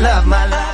love, my love.